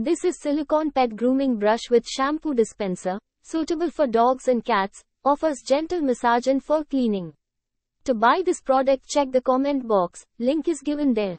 This is silicone pet grooming brush with shampoo dispenser, suitable for dogs and cats, offers gentle massage and fur cleaning. To buy this product check the comment box, link is given there.